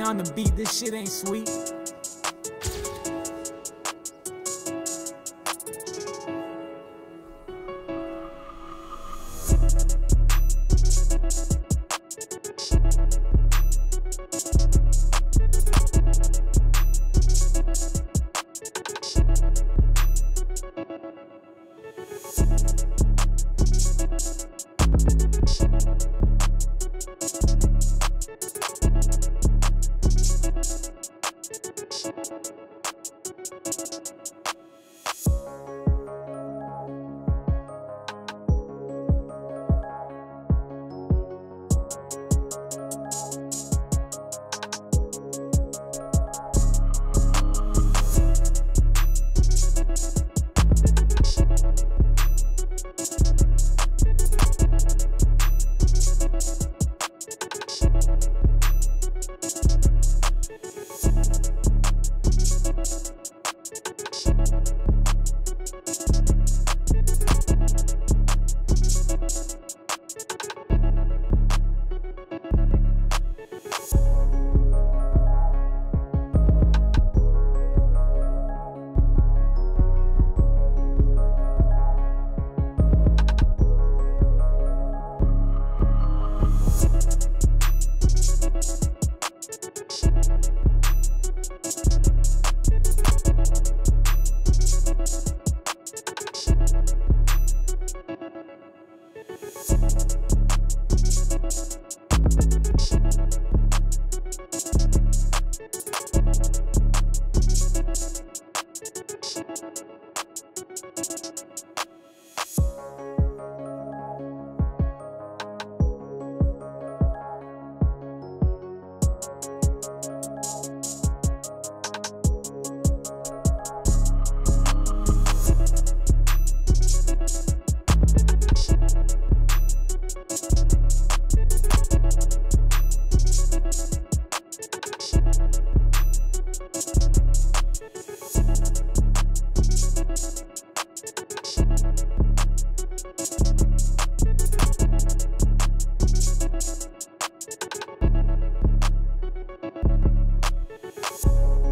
on the beat, this shit ain't sweet. Thank you. Bye.